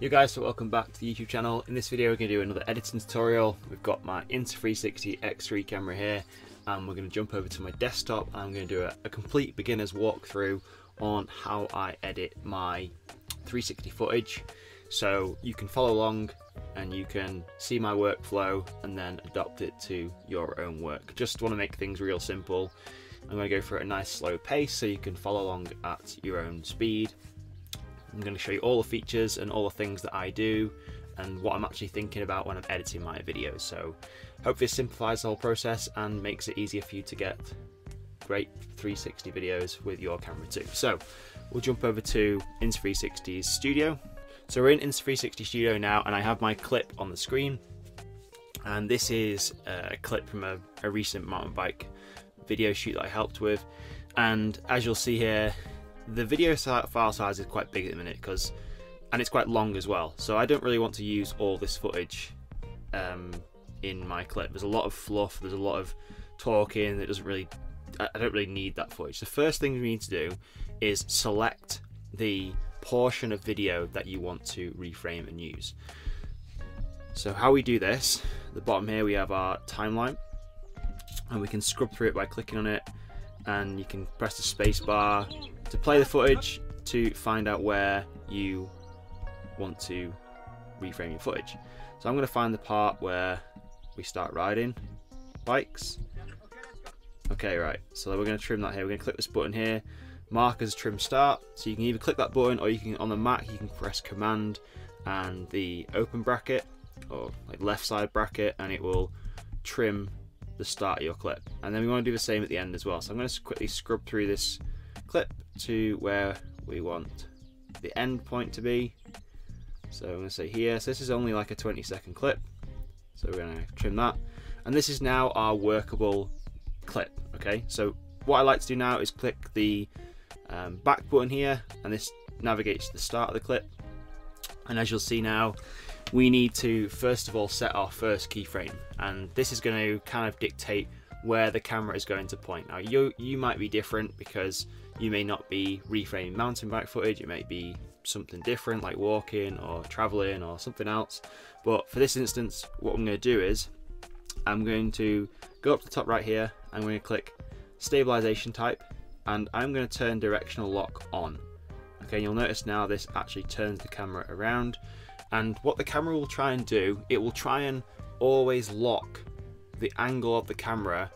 You guys, so welcome back to the YouTube channel. In this video we're going to do another editing tutorial. We've got my Insta360 X3 camera here and we're going to jump over to my desktop and I'm going to do a, a complete beginner's walkthrough on how I edit my 360 footage. So you can follow along and you can see my workflow and then adopt it to your own work. Just want to make things real simple. I'm going to go for a nice slow pace so you can follow along at your own speed I'm going to show you all the features and all the things that I do and what I'm actually thinking about when I'm editing my videos. So hopefully this simplifies the whole process and makes it easier for you to get great 360 videos with your camera too. So we'll jump over to Insta360's studio. So we're in Insta360 studio now and I have my clip on the screen and this is a clip from a, a recent mountain bike video shoot that I helped with and as you'll see here the video file size is quite big at the minute because and it's quite long as well. So I don't really want to use all this footage um, in my clip. There's a lot of fluff there's a lot of talking that doesn't really I don't really need that footage. The first thing we need to do is select the portion of video that you want to reframe and use. So how we do this the bottom here we have our timeline and we can scrub through it by clicking on it and you can press the space bar to play the footage to find out where you want to reframe your footage. So I'm going to find the part where we start riding bikes. Okay, right, so we're going to trim that here. We're going to click this button here, mark as trim start. So you can either click that button or you can, on the Mac, you can press command and the open bracket or like left side bracket and it will trim the start of your clip. And then we want to do the same at the end as well. So I'm going to quickly scrub through this clip to where we want the end point to be. So I'm going to say here, so this is only like a 20 second clip. So we're going to trim that. And this is now our workable clip, okay? So what I like to do now is click the um, back button here, and this navigates to the start of the clip. And as you'll see now, we need to first of all set our first keyframe and this is going to kind of dictate where the camera is going to point. Now you you might be different because you may not be reframing mountain bike footage, it may be something different like walking or traveling or something else. But for this instance, what I'm going to do is I'm going to go up to the top right here, I'm going to click stabilization type and I'm going to turn directional lock on. Okay, you'll notice now this actually turns the camera around and what the camera will try and do, it will try and always lock the angle of the camera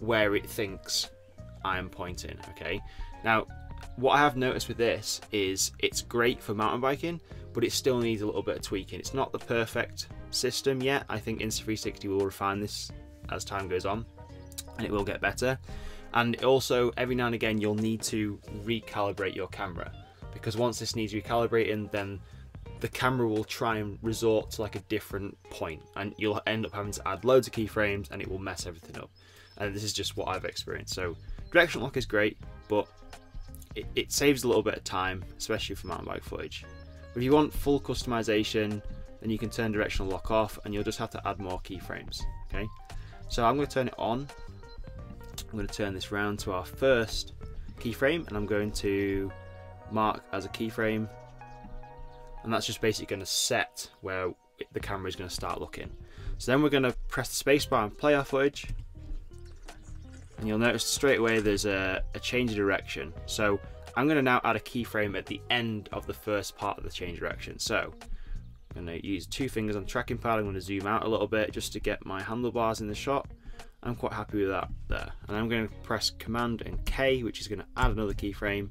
where it thinks I am pointing, okay? Now, what I have noticed with this is it's great for mountain biking, but it still needs a little bit of tweaking. It's not the perfect system yet. I think Insta360 will refine this as time goes on, and it will get better. And also, every now and again, you'll need to recalibrate your camera, because once this needs recalibrating, then the camera will try and resort to like a different point and you'll end up having to add loads of keyframes and it will mess everything up and this is just what I've experienced so direction lock is great but it, it saves a little bit of time especially for mountain bike footage if you want full customization then you can turn directional lock off and you'll just have to add more keyframes okay so I'm going to turn it on I'm going to turn this round to our first keyframe and I'm going to mark as a keyframe and that's just basically going to set where the camera is going to start looking. So then we're going to press the spacebar and play our footage. And you'll notice straight away there's a, a change of direction. So I'm going to now add a keyframe at the end of the first part of the change direction. So I'm going to use two fingers on the tracking pad. I'm going to zoom out a little bit just to get my handlebars in the shot. I'm quite happy with that there. And I'm going to press Command and K, which is going to add another keyframe.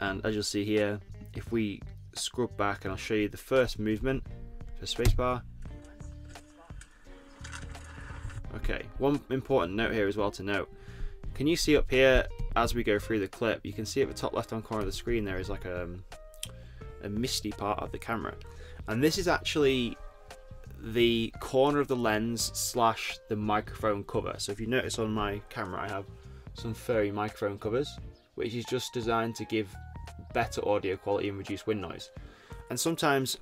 And as you'll see here, if we scrub back and I'll show you the first movement for spacebar. Okay, one important note here as well to note. Can you see up here as we go through the clip, you can see at the top left hand corner of the screen there is like a, um, a misty part of the camera. And this is actually the corner of the lens slash the microphone cover. So if you notice on my camera I have some furry microphone covers which is just designed to give better audio quality and reduce wind noise. And sometimes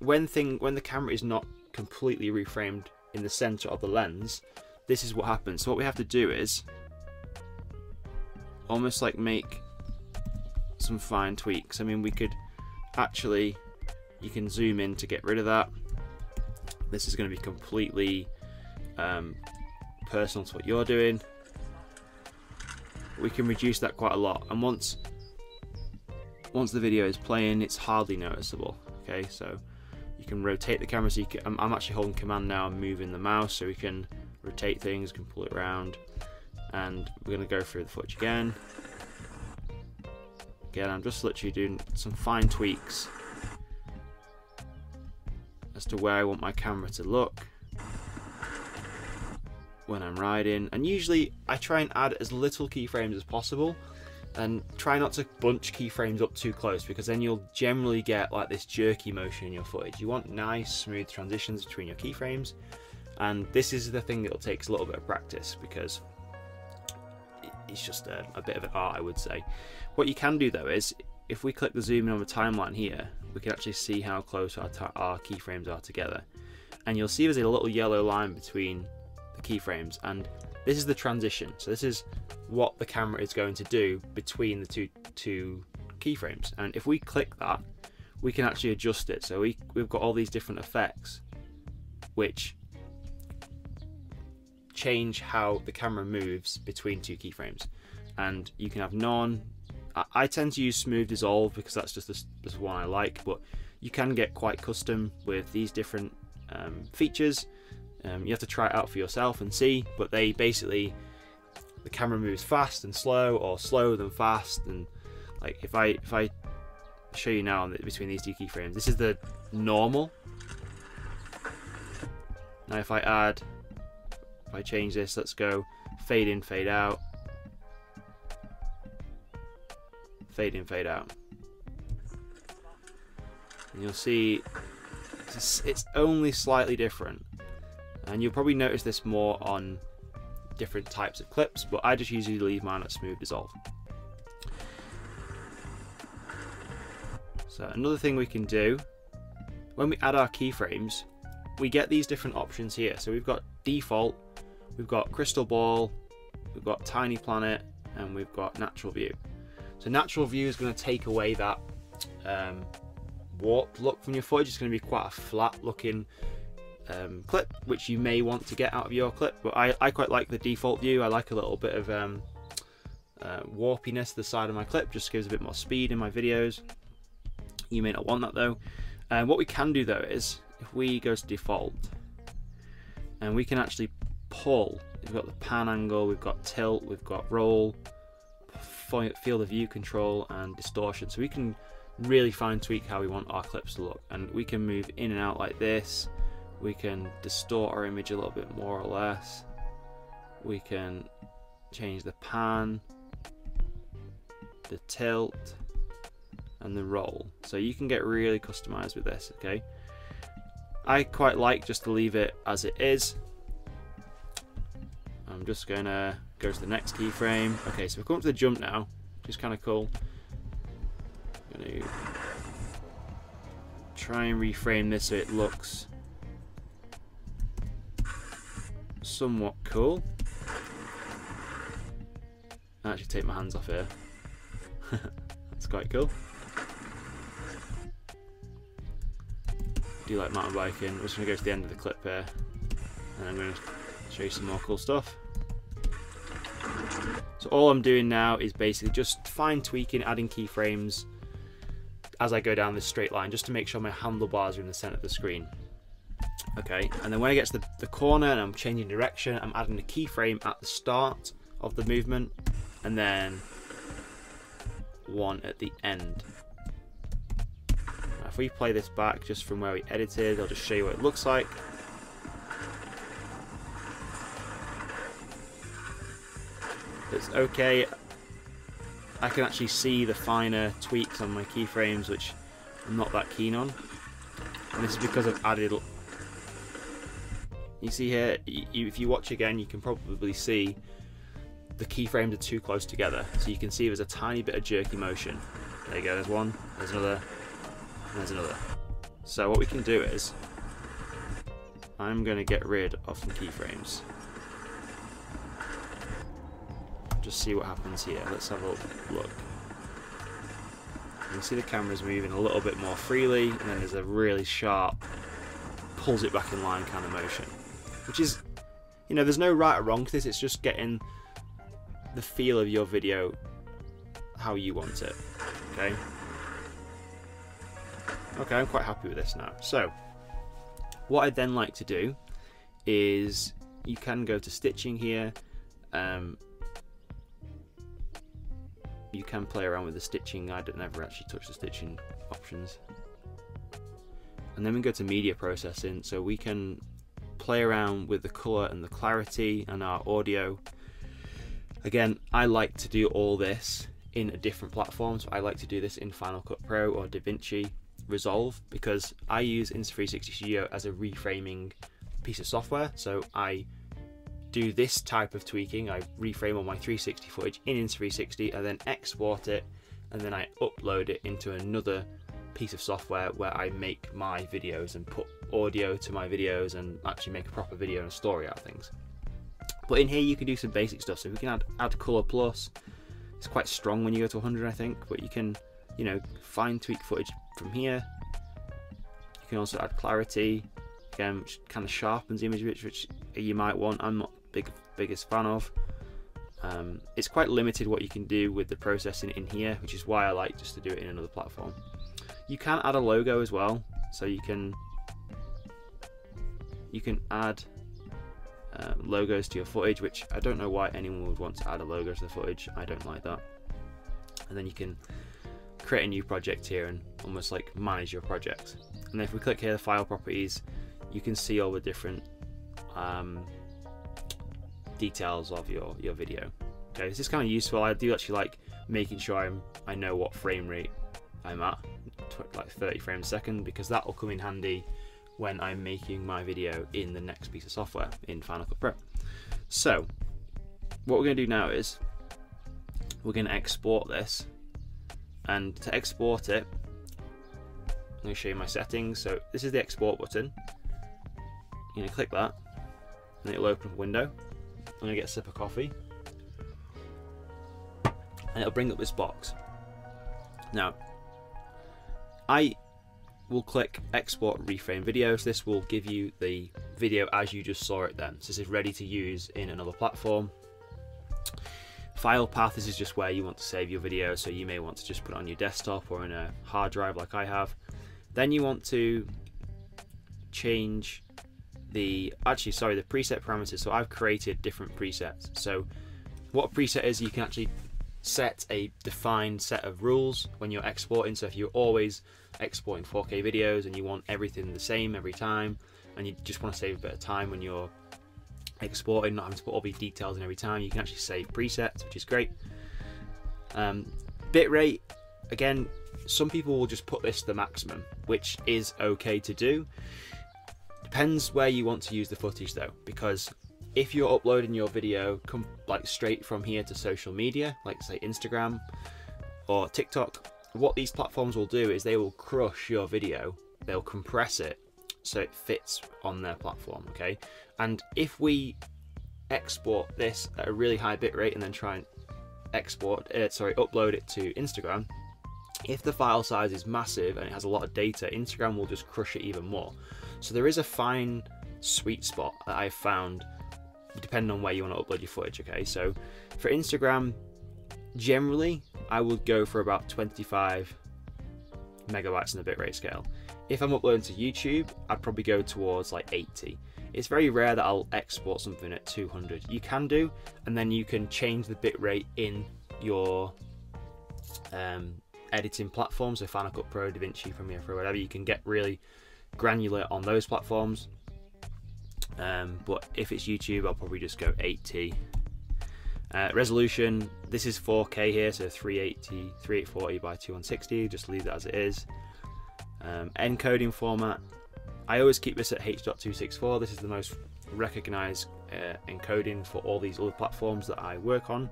when thing when the camera is not completely reframed in the center of the lens, this is what happens. So what we have to do is almost like make some fine tweaks. I mean, we could actually you can zoom in to get rid of that. This is going to be completely um, personal to what you're doing. We can reduce that quite a lot, and once once the video is playing, it's hardly noticeable. Okay, so you can rotate the camera. So can, I'm, actually holding command now. I'm moving the mouse, so we can rotate things, can pull it around, and we're going to go through the footage again. Again, I'm just literally doing some fine tweaks as to where I want my camera to look when I'm riding. And usually I try and add as little keyframes as possible and try not to bunch keyframes up too close because then you'll generally get like this jerky motion in your footage. You want nice smooth transitions between your keyframes and this is the thing that takes a little bit of practice because it's just a, a bit of an art I would say. What you can do though is if we click the zoom in on the timeline here we can actually see how close our, our keyframes are together. And you'll see there's a little yellow line between the keyframes and this is the transition. So this is what the camera is going to do between the two two keyframes. And if we click that, we can actually adjust it. So we, we've got all these different effects which change how the camera moves between two keyframes. And you can have none, I, tend to use smooth dissolve because that's just the, just one I like, but you can get quite custom with these different um, features. Um, you have to try it out for yourself and see, but they basically the camera moves fast and slow, or slow than fast, and like if I if I show you now between these two keyframes, this is the normal. Now if I add, if I change this, let's go fade in, fade out. fade in, fade out. And you'll see it's, it's only slightly different. And you'll probably notice this more on different types of clips, but I just usually leave mine at smooth dissolve. So another thing we can do, when we add our keyframes, we get these different options here. So we've got default, we've got crystal ball, we've got tiny planet, and we've got natural view. So natural view is going to take away that um, warped look from your footage. It's going to be quite a flat looking um, clip, which you may want to get out of your clip. But I, I quite like the default view. I like a little bit of um, uh, warpiness to the side of my clip. Just gives a bit more speed in my videos. You may not want that though. And uh, what we can do though is if we go to default and we can actually pull. We've got the pan angle, we've got tilt, we've got roll, field of view control and distortion so we can really fine tweak how we want our clips to look and we can move in and out like this we can distort our image a little bit more or less we can change the pan the tilt and the roll so you can get really customized with this okay I quite like just to leave it as it is I'm just gonna go to the next keyframe. Okay, so come up to the jump now, which is kind of cool. I'm gonna try and reframe this so it looks somewhat cool. I actually take my hands off here. That's quite cool. do you like mountain biking. I'm just going to go to the end of the clip here and I'm going to show you some more cool stuff. So all I'm doing now is basically just fine tweaking, adding keyframes as I go down this straight line, just to make sure my handlebars are in the center of the screen. Okay, and then when I get to the, the corner and I'm changing direction, I'm adding a keyframe at the start of the movement, and then one at the end. Now if we play this back just from where we edited, I'll just show you what it looks like. It's okay. I can actually see the finer tweaks on my keyframes, which I'm not that keen on. And this is because I've added... You see here, if you watch again, you can probably see the keyframes are too close together. So you can see there's a tiny bit of jerky motion. There you go, there's one, there's another, there's another. So what we can do is, I'm going to get rid of some keyframes. just see what happens here. Let's have a look. You can see the camera's moving a little bit more freely, and then there's a really sharp, pulls it back in line kind of motion. Which is, you know, there's no right or wrong to this, it's just getting the feel of your video how you want it. Okay? Okay, I'm quite happy with this now. So, what I'd then like to do is you can go to stitching here. Um, you can play around with the stitching. I don't never actually touch the stitching options. And then we go to media processing, so we can play around with the color and the clarity and our audio. Again, I like to do all this in a different platform, so I like to do this in Final Cut Pro or DaVinci Resolve because I use Insta360 Studio as a reframing piece of software. So I do this type of tweaking. I reframe all my 360 footage in Insta360 and then export it and then I upload it into another piece of software where I make my videos and put audio to my videos and actually make a proper video and a story out of things. But in here you can do some basic stuff. So we can add, add color plus. It's quite strong when you go to 100 I think, but you can, you know, fine tweak footage from here. You can also add clarity, again, which kind of sharpens the image, which, which you might want. I'm not big biggest fan of. Um, it's quite limited what you can do with the processing in here, which is why I like just to do it in another platform. You can add a logo as well, so you can you can add uh, logos to your footage, which I don't know why anyone would want to add a logo to the footage. I don't like that. And then you can create a new project here and almost like manage your project. And if we click here, the file properties, you can see all the different um, details of your, your video. Okay, this is kind of useful. I do actually like making sure I'm, I know what frame rate I'm at, like 30 frames a second, because that will come in handy when I'm making my video in the next piece of software in Final Cut Pro. So, what we're going to do now is we're going to export this, and to export it, I'm going to show you my settings. So this is the export button. You're going to click that, and it'll open up a window. I'm going to get a sip of coffee, and it'll bring up this box. Now, I will click export reframe videos. This will give you the video as you just saw it then. So this is ready to use in another platform. File path, this is just where you want to save your video. So you may want to just put it on your desktop or in a hard drive like I have. Then you want to change the, actually sorry, the preset parameters. So I've created different presets. So what a preset is, you can actually set a defined set of rules when you're exporting. So if you're always exporting 4K videos and you want everything the same every time, and you just want to save a bit of time when you're exporting, not having to put all these details in every time, you can actually save presets, which is great. Um, bitrate, again, some people will just put this to the maximum, which is okay to do. Depends where you want to use the footage though, because if you're uploading your video come like straight from here to social media, like say Instagram or TikTok, what these platforms will do is they will crush your video, they'll compress it so it fits on their platform, okay? And if we export this at a really high bit rate and then try and export, uh, sorry, upload it to Instagram, if the file size is massive and it has a lot of data, Instagram will just crush it even more. So there is a fine sweet spot that I've found depending on where you want to upload your footage, okay? So for Instagram, generally, I would go for about 25 megabytes in the bitrate scale. If I'm uploading to YouTube, I'd probably go towards like 80. It's very rare that I'll export something at 200. You can do, and then you can change the bitrate in your um, editing platforms, so Final Cut Pro, DaVinci, Premiere Pro, whatever. You can get really granular on those platforms. Um, but if it's YouTube, I'll probably just go 80. Uh, resolution, this is 4K here, so 380, 3840 by 2160, just leave that as it is. Um, encoding format, I always keep this at H.264, this is the most recognized uh, encoding for all these other platforms that I work on.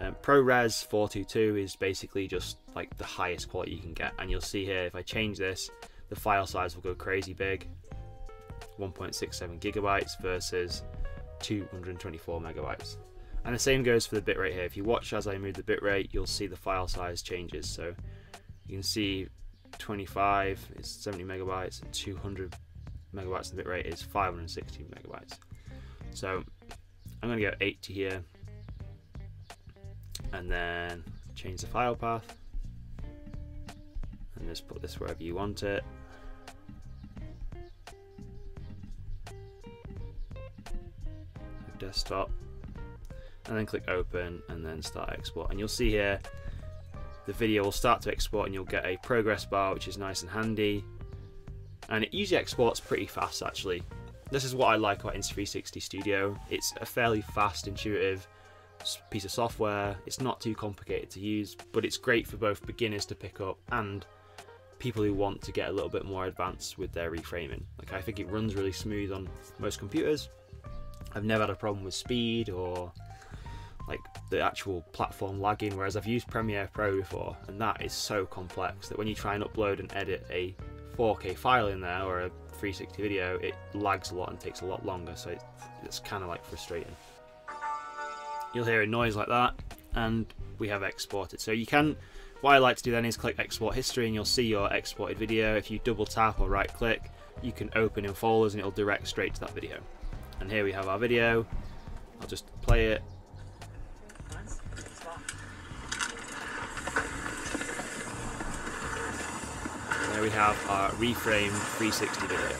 Um, ProRes 422 is basically just like the highest quality you can get, and you'll see here if I change this, the file size will go crazy big. 1.67 gigabytes versus 224 megabytes. And the same goes for the bitrate here. If you watch as I move the bitrate, you'll see the file size changes. So you can see 25 is 70 megabytes and 200 megabytes the bitrate is 560 megabytes so I'm going to go 80 here and then change the file path and just put this wherever you want it and then click open and then start export. And you'll see here the video will start to export and you'll get a progress bar which is nice and handy. And it usually exports pretty fast actually. This is what I like about Insta360 Studio. It's a fairly fast intuitive piece of software. It's not too complicated to use but it's great for both beginners to pick up and people who want to get a little bit more advanced with their reframing. Like I think it runs really smooth on most computers I've never had a problem with speed or like the actual platform lagging whereas I've used Premiere Pro before and that is so complex that when you try and upload and edit a 4k file in there or a 360 video it lags a lot and takes a lot longer so it's kind of like frustrating. You'll hear a noise like that and we have exported. So you can what I like to do then is click export history and you'll see your exported video. If you double tap or right click you can open in folders and it'll direct straight to that video and here we have our video. I'll just play it. There we have our reframe 360 video.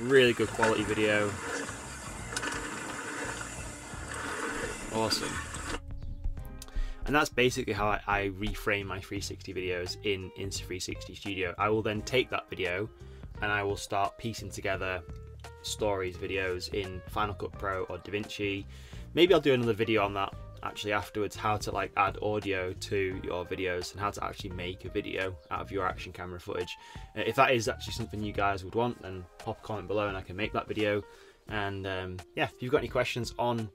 Really good quality video. Awesome. And that's basically how I, I reframe my 360 videos in Insta360 Studio. I will then take that video and I will start piecing together stories videos in Final Cut Pro or DaVinci. Maybe I'll do another video on that actually afterwards how to like add audio to your videos and how to actually make a video out of your action camera footage. Uh, if that is actually something you guys would want then pop a comment below and I can make that video. And um, yeah if you've got any questions on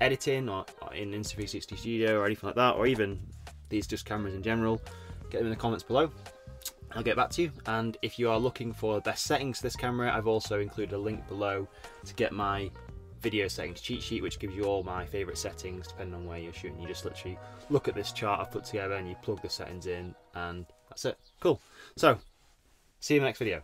editing or, or in Insta360 Studio or anything like that or even these just cameras in general get them in the comments below I'll get back to you. And if you are looking for the best settings for this camera, I've also included a link below to get my video settings cheat sheet, which gives you all my favorite settings depending on where you're shooting. You just literally look at this chart I've put together and you plug the settings in, and that's it. Cool. So, see you in the next video.